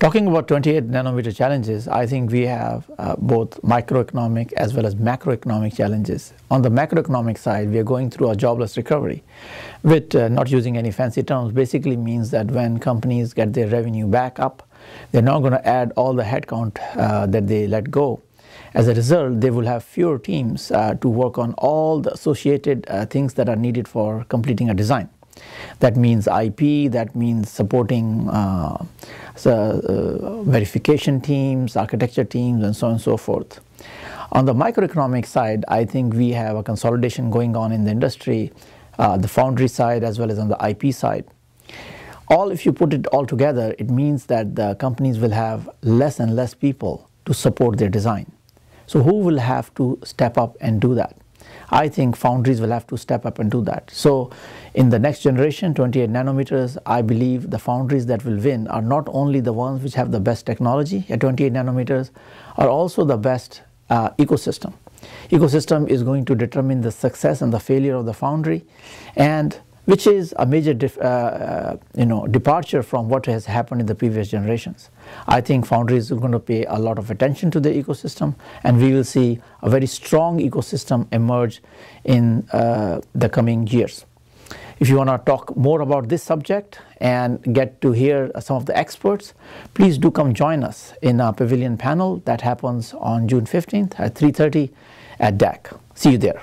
Talking about 28 nanometer challenges, I think we have uh, both microeconomic as well as macroeconomic challenges. On the macroeconomic side, we are going through a jobless recovery, which, uh, not using any fancy terms, basically means that when companies get their revenue back up, they're not going to add all the headcount uh, that they let go. As a result, they will have fewer teams uh, to work on all the associated uh, things that are needed for completing a design. That means IP, that means supporting uh, so, uh, verification teams, architecture teams, and so on and so forth. On the microeconomic side, I think we have a consolidation going on in the industry, uh, the foundry side as well as on the IP side. All, if you put it all together, it means that the companies will have less and less people to support their design. So who will have to step up and do that? I think foundries will have to step up and do that. So in the next generation, 28 nanometers, I believe the foundries that will win are not only the ones which have the best technology at 28 nanometers, are also the best uh, ecosystem. Ecosystem is going to determine the success and the failure of the foundry and which is a major uh, uh, you know, departure from what has happened in the previous generations. I think foundries are going to pay a lot of attention to the ecosystem and we will see a very strong ecosystem emerge in uh, the coming years. If you want to talk more about this subject and get to hear some of the experts, please do come join us in our pavilion panel that happens on June 15th at 3.30 at DAC. See you there.